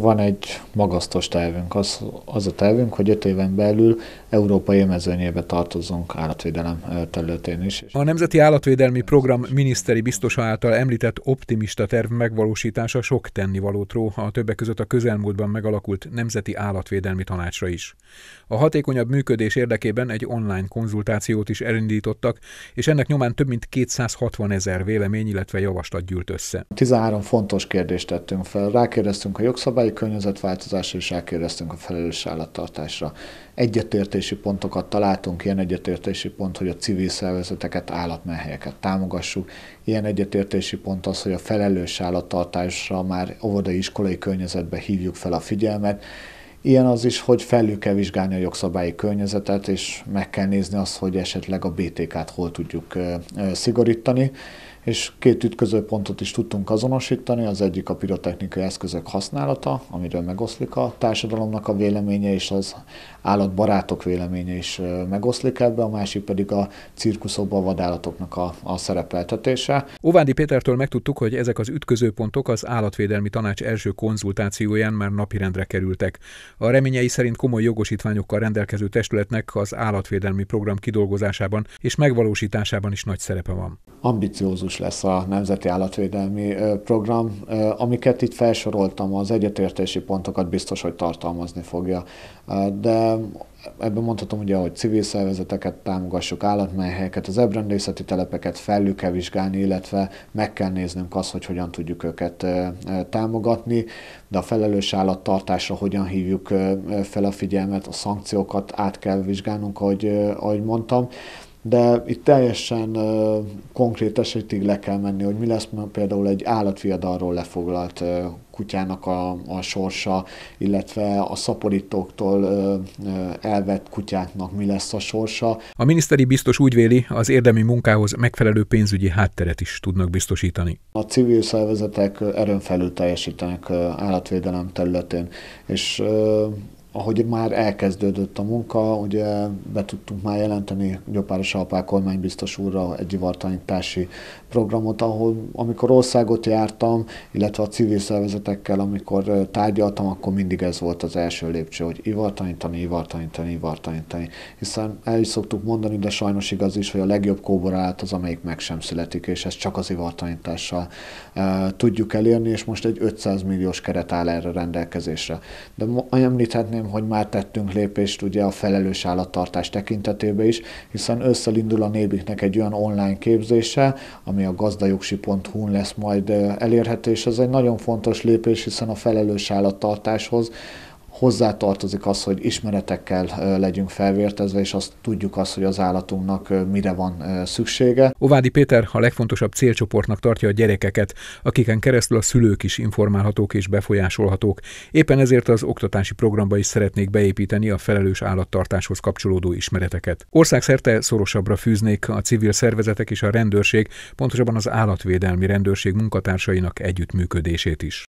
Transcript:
Van egy magasztos tervünk, az, az a tervünk, hogy öt éven belül európai mezőnyébe tartozunk állatvédelem területén is. A Nemzeti Állatvédelmi Program miniszteri biztosa által említett optimista terv megvalósítása sok tennivalót ró a többek között a közelmúltban megalakult Nemzeti Állatvédelmi Tanácsra is. A hatékonyabb működés érdekében egy online konzultációt is elindítottak, és ennek nyomán több mint 260 ezer vélemény, illetve javaslat gyűlt össze. 13 fontos kérdést tettünk fel. Rákérdeztünk a jogszabályi környezetváltozásra, és rákérdeztünk a felelős állattartásra. Egyetértési pontokat találtunk, ilyen egyetértési pont, hogy a civil szervezeteket, állatmenhelyeket támogassuk. Ilyen egyetértési pont az, hogy a felelős állattartásra már óvodai iskolai környezetben hívjuk fel a figyelmet, Ilyen az is, hogy felül kell vizsgálni a jogszabályi környezetet, és meg kell nézni azt, hogy esetleg a BTK-t hol tudjuk szigorítani és két ütközőpontot is tudtunk azonosítani, az egyik a pirotechnikai eszközök használata, amiről megoszlik a társadalomnak a véleménye, és az állatbarátok véleménye is megoszlik ebbe, a másik pedig a cirkuszokban a vadállatoknak a, a szerepeltetése. Óvádi Pétertől megtudtuk, hogy ezek az ütközőpontok az Állatvédelmi Tanács első konzultációján már napirendre kerültek. A reményei szerint komoly jogosítványokkal rendelkező testületnek az állatvédelmi program kidolgozásában és megvalósításában is nagy szerepe van. Ambiciózus lesz a Nemzeti Állatvédelmi Program. Amiket itt felsoroltam, az egyetértési pontokat biztos, hogy tartalmazni fogja. De ebben mondhatom ugye, hogy civil szervezeteket támogassuk, állatmelyhelyeket, az ebrendészeti telepeket felül kell vizsgálni, illetve meg kell néznünk azt, hogy hogyan tudjuk őket támogatni, de a felelős állattartásra hogyan hívjuk fel a figyelmet, a szankciókat át kell vizsgálnunk, ahogy, ahogy mondtam de itt teljesen uh, konkrét esetig le kell menni, hogy mi lesz például egy állatviadalról lefoglalt uh, kutyának a, a sorsa, illetve a szaporítóktól elvett kutyáknak mi lesz a sorsa. A miniszteri biztos úgy véli, az érdemi munkához megfelelő pénzügyi hátteret is tudnak biztosítani. A civil szervezetek erőn felül teljesítenek állatvédelem területén, és ahogy már elkezdődött a munka, ugye be tudtunk már jelenteni Gyopáros Alpák kormánybiztos úrra egy ivartanítási programot, ahol amikor országot jártam, illetve a civil szervezetekkel, amikor tárgyaltam, akkor mindig ez volt az első lépcső, hogy ivartanítani, ivartanítani, ivartanítani. Hiszen el is szoktuk mondani, de sajnos igaz is, hogy a legjobb kóborálát az, amelyik meg sem születik, és ezt csak az ivartanítással e, tudjuk elérni, és most egy 500 milliós keret áll erre rendelkezésre. De említhetném hogy már tettünk lépést ugye a felelős állattartás tekintetében is, hiszen összelindul a Nébiknek egy olyan online képzése, ami a gazdajogsi.hu-n lesz majd elérhető, és ez egy nagyon fontos lépés, hiszen a felelős állattartáshoz hozzátartozik az, hogy ismeretekkel legyünk felvértezve, és azt tudjuk azt, hogy az állatunknak mire van szüksége. Ovádi Péter a legfontosabb célcsoportnak tartja a gyerekeket, akiken keresztül a szülők is informálhatók és befolyásolhatók. Éppen ezért az oktatási programba is szeretnék beépíteni a felelős állattartáshoz kapcsolódó ismereteket. Országszerte szorosabbra fűznék a civil szervezetek és a rendőrség, pontosabban az állatvédelmi rendőrség munkatársainak együttműködését is.